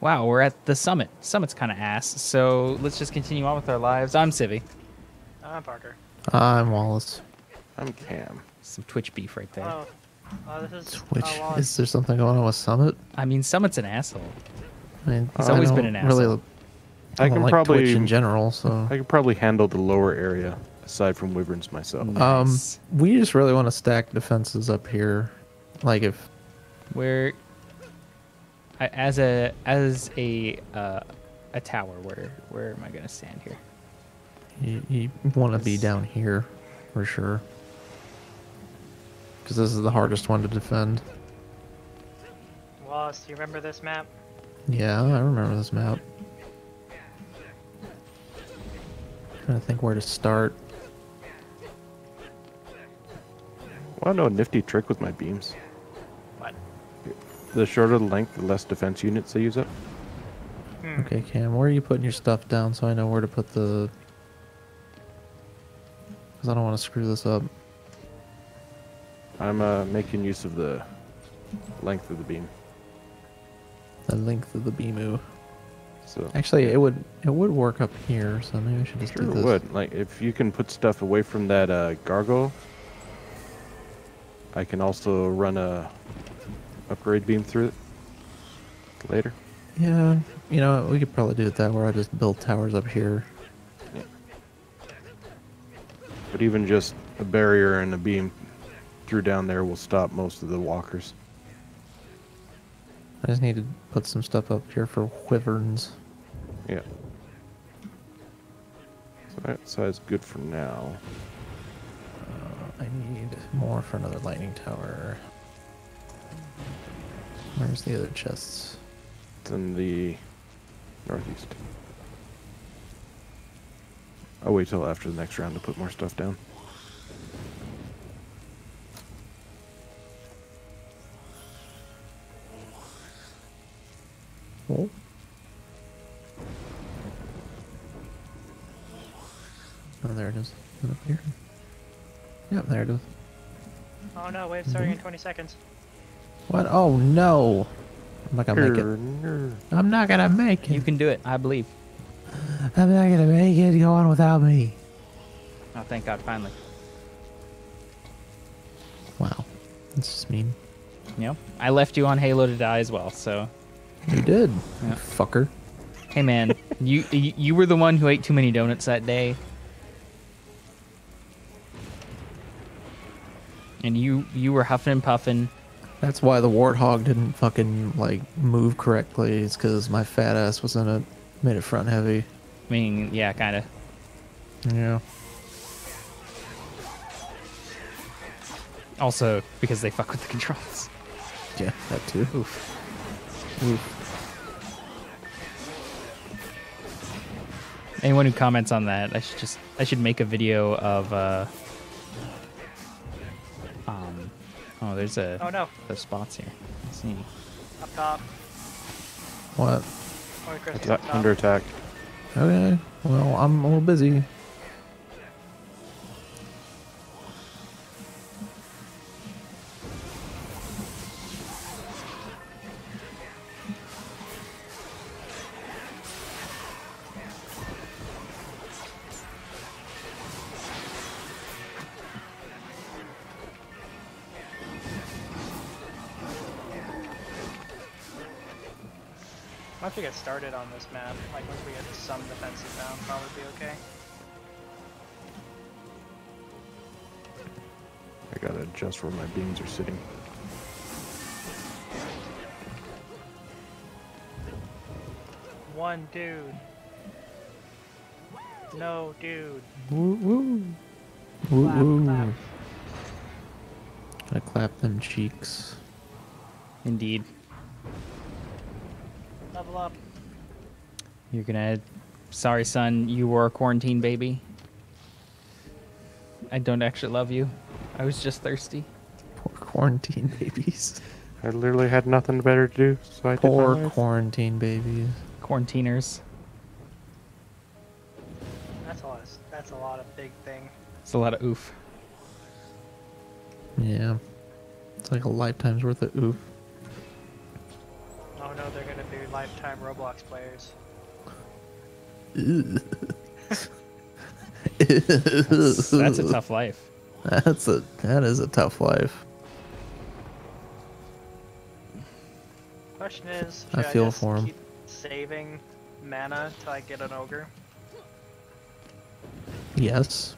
Wow, we're at the summit. Summit's kind of ass. So let's just continue on with our lives. I'm Civvie. I'm Parker. I'm Wallace. I'm Cam. Some Twitch beef right there. Oh, oh, this is Twitch. Oh, Is there something going on with Summit? I mean, Summit's an asshole. I mean, He's I always been an really, asshole. I, I don't can like probably Twitch in general, so I could probably handle the lower area aside from wyverns myself. Mm. um, we just really want to stack defenses up here. Like if Where, I, as a as a uh, a tower, where where am I gonna stand here? you, you want to be down here, for sure. Because this is the hardest one to defend. Wallace, do you remember this map? Yeah, I remember this map. Trying to think where to start. Want to know a nifty trick with my beams? What? The shorter the length, the less defense units they use up. Hmm. Okay, Cam, where are you putting your stuff down so I know where to put the. Because I don't want to screw this up. I'm uh, making use of the length of the beam. The length of the BMU. So Actually, it would it would work up here, so maybe I should just sure do it this. would. Like if you can put stuff away from that uh, gargoyle, I can also run a upgrade beam through it later. Yeah, you know, we could probably do it that where I just build towers up here. But even just a barrier and a beam through down there will stop most of the walkers. I just need to put some stuff up here for wyverns. Yeah. So that side's good for now. Uh, I need more for another lightning tower. Where's the other chests? It's in the northeast. I'll wait till after the next round to put more stuff down. Oh. Oh, there it is. Is it up here? Yep, there it is. Oh no, wave starting mm-hmm. in 20 seconds. What? Oh no! I'm not gonna make it. I'm not gonna make it. You can do it, I believe. I'm not gonna make it. Go on without me. Oh, thank God, finally. Wow, that's just mean. You know, I left you on Halo to die as well. So, You did, Yeah. you fucker. hey man, you you you were the one who ate too many donuts that day. And you you were huffing and puffing. That's why the warthog didn't fucking like move correctly. It's because my fat ass was in it, made it front heavy. I mean, yeah, kind of. Yeah. Also, because they fuck with the controls. Yeah, that too. Oof. Oof. Anyone who comments on that, I should just I should make a video of uh oh there's a Oh no, there's spots here. Let's see. up top. What? Or Chris, up top. under attack. Okay. Well, I'm a little busy. Once we get started on this map, like once we get some defenses down, probably be okay. I gotta adjust where my beams are sitting. One dude. No dude. Woo woo. Woo Clap, woo. clap. Gotta clap them cheeks. Indeed. Level up. You're gonna sorry son, you were a quarantine baby. I don't actually love you. I was just thirsty. Poor quarantine babies. I literally had nothing better to do, so I did my Poor life. quarantine babies. Quarantiners. That's a lot. Of, that's a lot of big thing. It's a lot of oof. Yeah. It's like a lifetime's worth of oof. Oh they're gonna be lifetime Roblox players. That's, that's a tough life. That's a that is a tough life. Question is, I should I, feel just for 'em. keep saving mana till I get an ogre? Yes.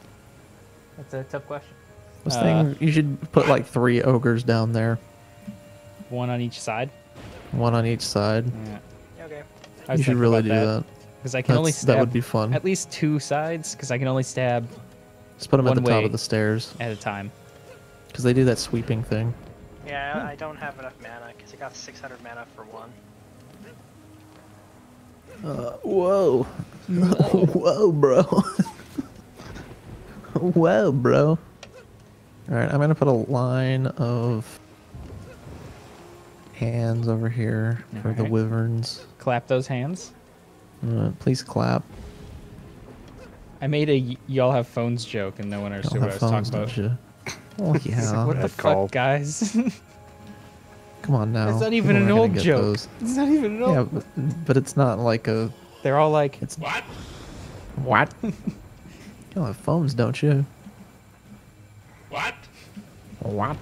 That's a tough question. I was Uh, thinking you should put like three ogres down there, One on each side. One on each side. Yeah. Yeah, Okay. I You should really do that. because I can only That's- that would stab be fun. at least two sides because I can only stab Just put them at the top of the stairs at a time. because they do that sweeping thing. Yeah, I don't have enough mana because I got 600 mana for one. Uh, whoa, whoa, bro, whoa, bro. All right, I'm gonna put a line of hands over here for the Alright. wyverns. Clap those hands. Uh, please clap. I made a y'all have phones joke and no one Y'all understood what I was phones, talking about. Oh yeah. what the call. fuck, guys? Come on now. That's not even People an old joke. those. it's not even an old. Yeah, but, but it's not like a. They're all like, It's what? What? Y'all have phones, don't you? What? What?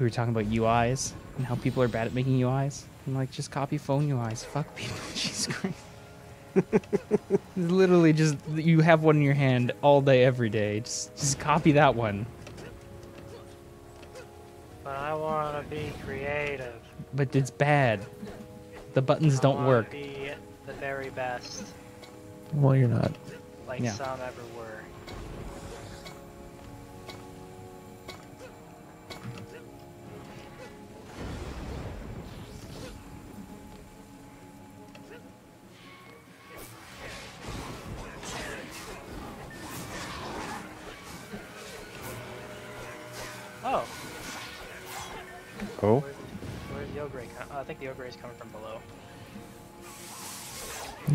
We were talking about UIs and how people are bad at making UIs. I'm like, just copy phone UIs. Fuck people. Jesus Christ. Literally, just you have one in your hand all day, every day. Just, just copy that one. But I want to be creative. But it's bad. The buttons I don't work. Be the very best, Well, you're not. like Yeah. some ever were.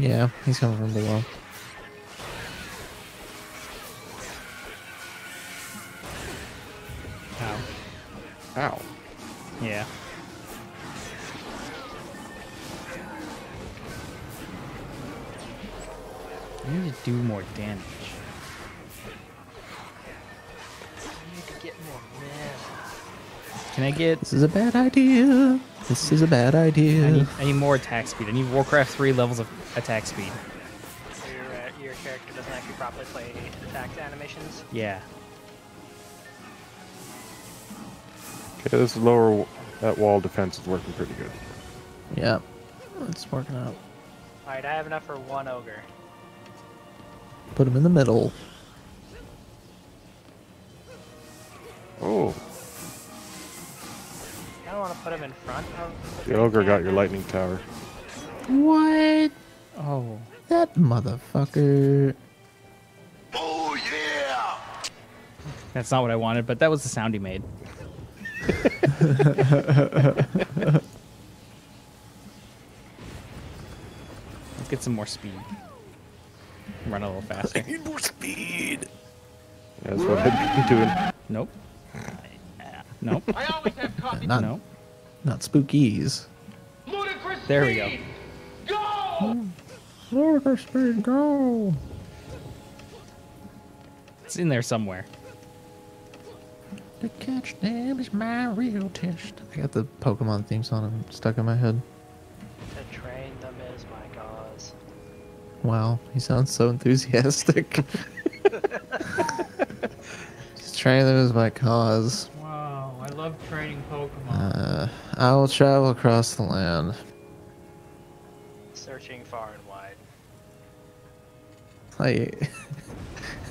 Yeah, he's coming from below. Ow. ow. Yeah. I need to do more damage. I need to get more mana. Can I get? This is a bad idea. This is a bad I idea. need, I need more attack speed. I need Warcraft 3 levels of attack speed. Your, uh, your character doesn't actually properly play attack animations. Yeah. Okay, this lower that wall defense is working pretty good. Yeah, it's working out. Alright, I have enough for one ogre. Put him in the middle. Oh, I don't want to put him in front of the ogre got your lightning tower. What? Oh. That motherfucker. Oh yeah! That's not what I wanted, but that was the sound he made. Let's get some more speed. Run a little faster. Need more speed. Yeah, that's what I've been doing. Nope. Nope. I always have coffee. Not, Nope. Not spookies. There we go. Go! Lower speed, go. It's in there somewhere. To catch them is my real test. I got the Pokemon theme song stuck in my head. to train them is my cause. Wow, he sounds so enthusiastic. Just trying them as my cause. Wow, I love training Pokemon. Uh, I will travel across the land. Searching far and wide. Like,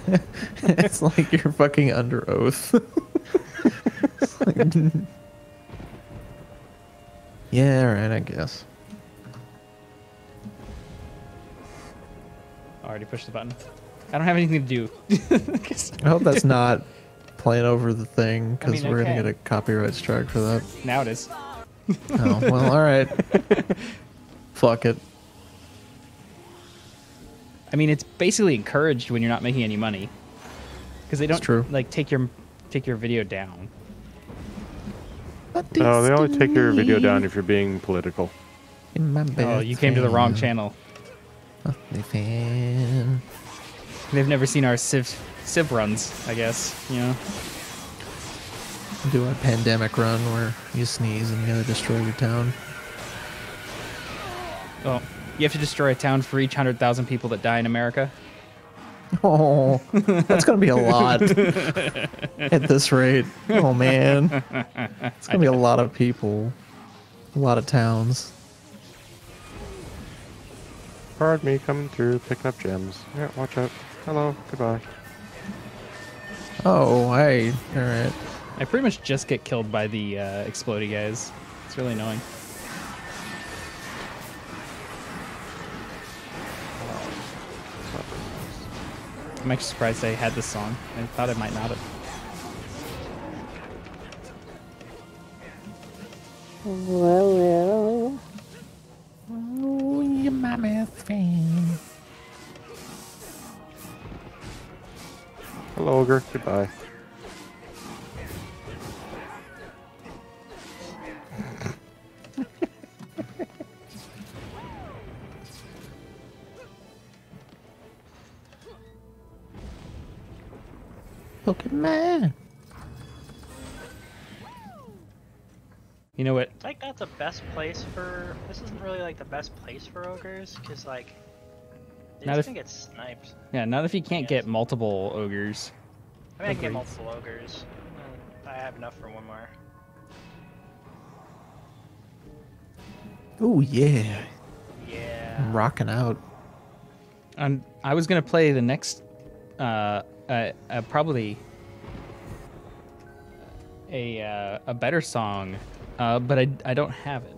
it's like you're fucking under oath. Like- yeah, right, I guess. Already pushed the button. I don't have anything to do. I hope that's not playing over the thing because mean, we're gonna get a copyright strike for that. now it is. Oh well, all right. Fuck it. I mean, it's basically encouraged when you're not making any money, because they don't true. like take your take your video down. No, oh, they only take your video down if you're being political. In my Oh, you came to the wrong channel. They've never seen our civ civ runs, I guess. You know. Do a pandemic run where you sneeze and you gotta destroy your town. Oh, you have to destroy a town for each hundred thousand people that die in America. Oh, that's gonna be a lot at this rate. Oh man, it's gonna be a lot of people, a lot of towns. Pardon me, coming through, picking up gems. Yeah, watch out. Hello, goodbye. Oh, hey, all right. I pretty much just get killed by the uh, explodey guys. It's really annoying. I'm actually surprised I had this song. I thought I might not have. Oh, you mammoth fan. Hello, ogre. Goodbye. Place for. This isn't really like the best place for ogres, because like. They Not just if- can get sniped. Yeah, not if you can't get multiple ogres. I mean, I can get multiple ogres. I have enough for one more. Oh yeah, Yeah. I'm rocking out. Um, I was gonna play the next, uh, uh, uh probably a uh, a better song, uh, but I I don't have it.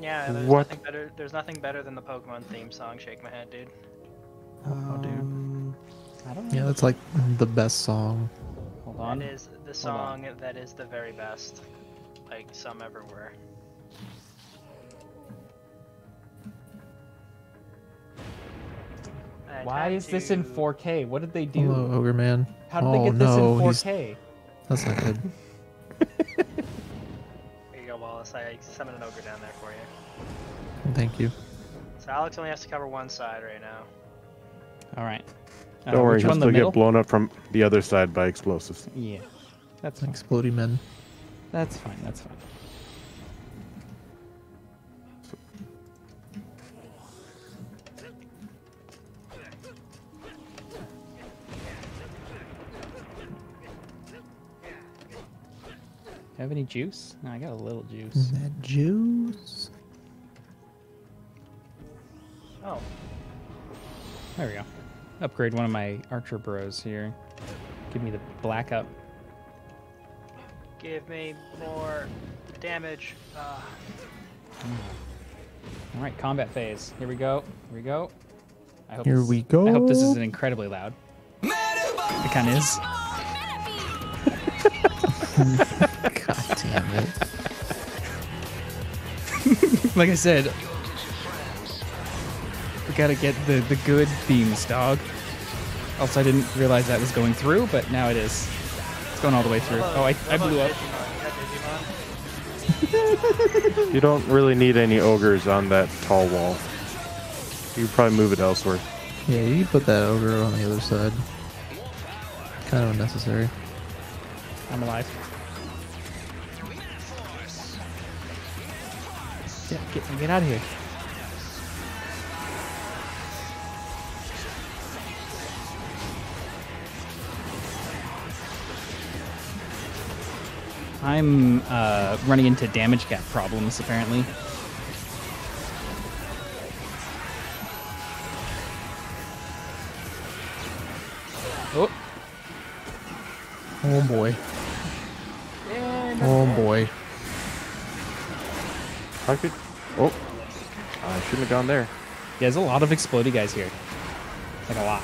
Yeah, there's What? nothing better. There's nothing better than the Pokemon theme song. Shake my head, dude. Oh, dude. Um, I don't know. Yeah, that's like the best song. Hold on. That is the song that is the very best. Like some ever were. I'd Why have is this in 4K? What did they do? Hello, Ogre Man. How did oh, they get this in 4K? That's not good. Here you go, I summoned an ogre down there for you. Thank you. So Alex only has to cover one side right now. All right. Uh, Don't worry, he'll one? Still get blown up from the other side by explosives. Yeah. That's fine. Exploding men. That's fine. That's fine. Have any juice? No, I got a little juice. Is That juice. Oh, There we go. Upgrade one of my archer bros here. Give me the black up. give me more damage. Uh, All right, combat phase. Here we go. Here we go. I hope Here this- we go. I hope this isn't incredibly loud. It kind of is. God damn it. like I said, we gotta get the the good themes, dog. Also, I didn't realize that was going through, but now it is. It's going all the way through. Oh, I, I blew up. You got Digimon? You don't really need any ogres on that tall wall. You could probably move it elsewhere. Yeah, you can put that ogre on the other side. Kind of unnecessary. I'm alive. Yeah, get, get out of here. I'm uh, running into damage gap problems, apparently. Oh, Oh boy. Oh boy. I could. Oh, I shouldn't have gone there. Yeah, there's a lot of explodey guys here. Like a lot.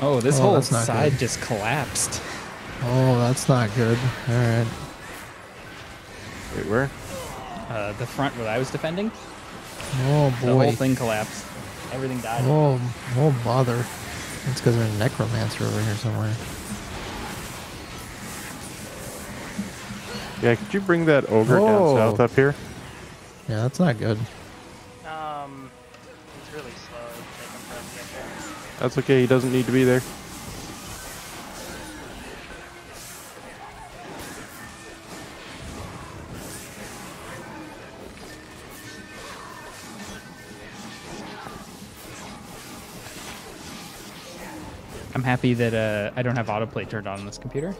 Oh, this Oh, whole side good. just collapsed. Oh, that's not good. All right. Wait, Where? Uh, the front where I was defending, Oh boy! the whole thing collapsed. Everything died. Oh, oh bother. It's because there's a necromancer over here somewhere. Yeah, could you bring that ogre Whoa. down south up here? Yeah, that's not good. Um, it's really slow. Taking forever to get there. That's okay. He doesn't need to be there. I'm happy that uh, I don't have autoplay turned on on this computer.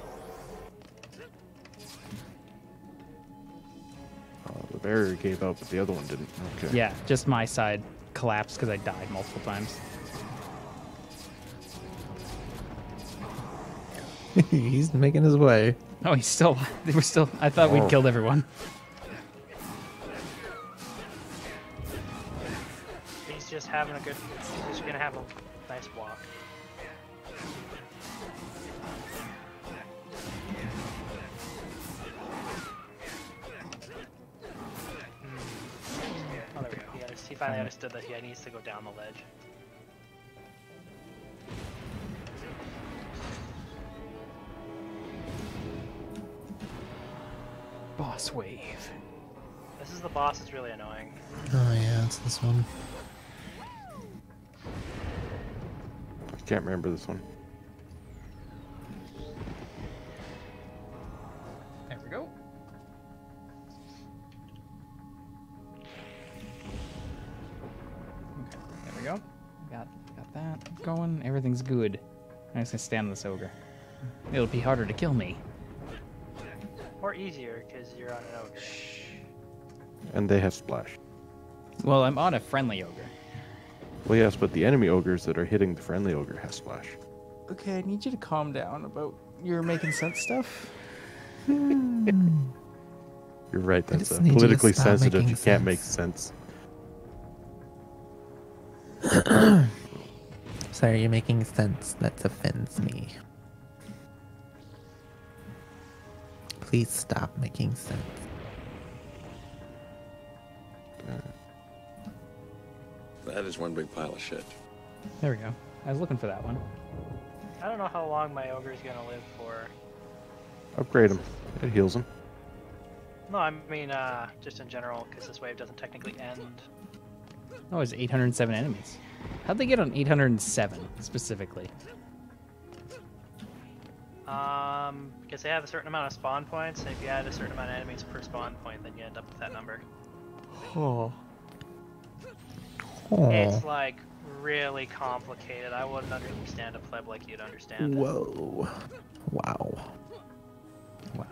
Barrier gave out, but the other one didn't. Okay. Yeah, just my side collapsed because I died multiple times. He's making his way. Oh, he's still. They were still. I thought we'd Oh. killed everyone. He's just having a good. He's gonna have a nice walk. Finally understood that he needs to go down the ledge. Boss wave. This is the boss. It's really annoying. Oh yeah, it's this one. I can't remember this one. Going. Everything's good. I'm just gonna stand on this ogre. It'll be harder to kill me. Or easier, because you're on an ogre. And they have splash. Well, I'm on a friendly ogre. Well, yes, but the enemy ogres that are hitting the friendly ogre have splash. Okay, I need you to calm down about your making sense stuff. You're right. That's just uh, you politically sensitive. making You can't make sense. sense. Sorry, you're making sense. That offends me. Please stop making sense. That is one big pile of shit. There we go. I was looking for that one. I don't know how long my ogre is gonna live for. Upgrade him. It heals him. No, I mean, uh, just in general, because this wave doesn't technically end. Oh, it's 807 enemies. How'd they get on 807 specifically? Um, because they have a certain amount of spawn points, and if you add a certain amount of enemies per spawn point, then you end up with that number. Oh. Oh, It's like really complicated. I wouldn't understand a pleb like you'd understand. it. whoa. Wow. Wow.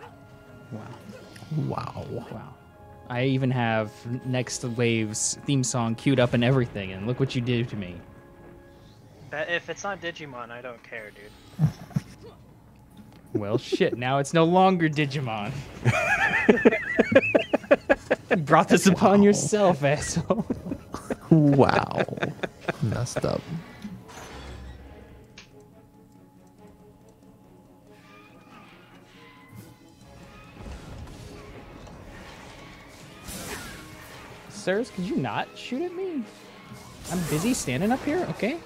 Wow. Wow. Wow. I even have Next Wave's theme song queued up and everything, and look what you did to me. But if it's not Digimon, I don't care, dude. Well, shit, now it's no longer Digimon. you brought this upon yourself, asshole. Wow. Messed up. Sirs, could you not shoot at me? I'm busy standing up here, okay?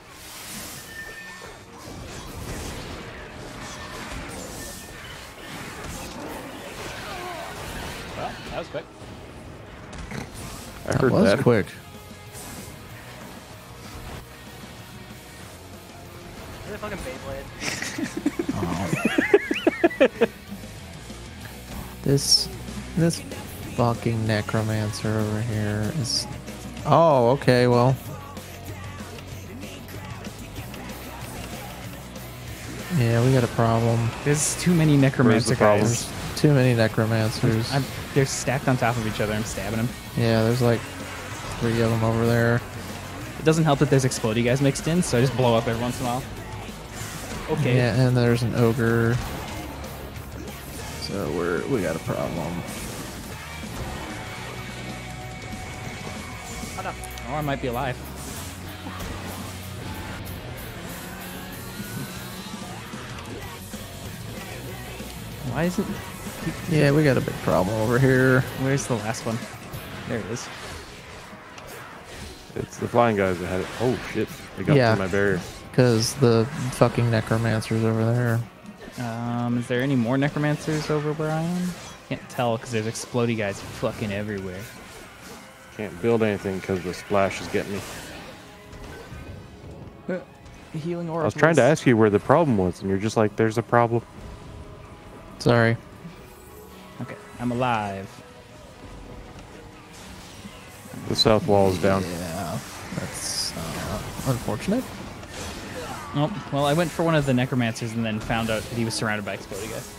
Well, that was quick. I That heard was that. quick. Is it fucking Beyblade? Oh. This this fucking necromancer over here is Oh, okay, well. Yeah, we got a problem. There's too many necromancer problem? guys. There's too many necromancers. I'm, they're stacked on top of each other. I'm stabbing them. Yeah, there's like three of them over there. It doesn't help that there's explodey guys mixed in, so I just blow up every once in a while. Okay. Yeah, and there's an ogre. So we're we got a problem. Oh. Or I might be alive. Why is it? Yeah, we got a big problem over here. Where's the last one? There it is. It's the flying guys that had it. Oh shit! They got Yeah. through my barrier. Because the fucking necromancer's over there. Um, is there any more necromancers over where I am? Can't tell because there's explodey guys fucking everywhere. Can't build anything because the splash is getting me. Healing I oracles. was trying to ask you where the problem was, and you're just like, "There's a problem." Sorry. Okay, I'm alive. The south wall is down. Yeah, that's uh, unfortunate. Oh, well, I went for one of the necromancers and then found out that he was surrounded by exploding guys.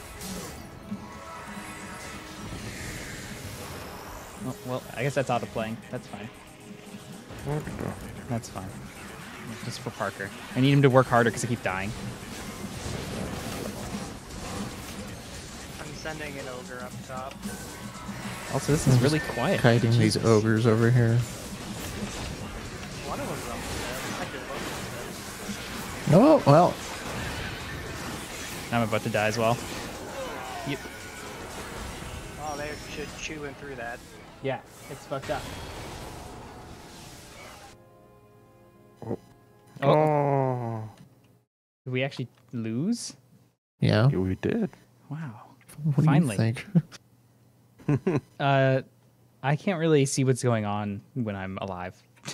Oh, well, I guess that's out of playing. That's fine. That's fine. Just for Parker. I need him to work harder because I keep dying. I'm sending an ogre up top. Also, this is I'm really just quiet. Kiting these ogres over here. One of them's up there. Looks like they're Oh, well. I'm about to die as well. Yep. Oh, they're ch- chewing through that. Yeah, it's fucked up. Oh, Oh, did we actually lose? Yeah. yeah, we did. Wow. What Finally. do you think? Uh, I can't really see what's going on when I'm alive.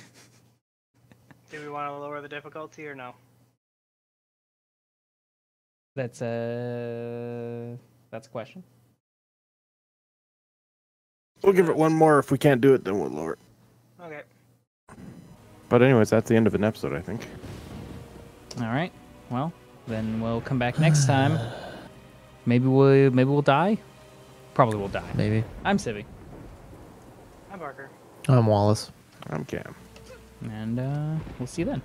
Do we want to lower the difficulty or no? That's a that's a question. We'll give it one more. If we can't do it, then we'll lower. it. Okay. But anyways, that's the end of an episode, I think. All right. Well, then we'll come back next time. Maybe we'll maybe we'll die. Probably we'll die. Maybe. I'm Civvie, I'm Parker. I'm Wallace. I'm Cam. and uh, we'll see you then.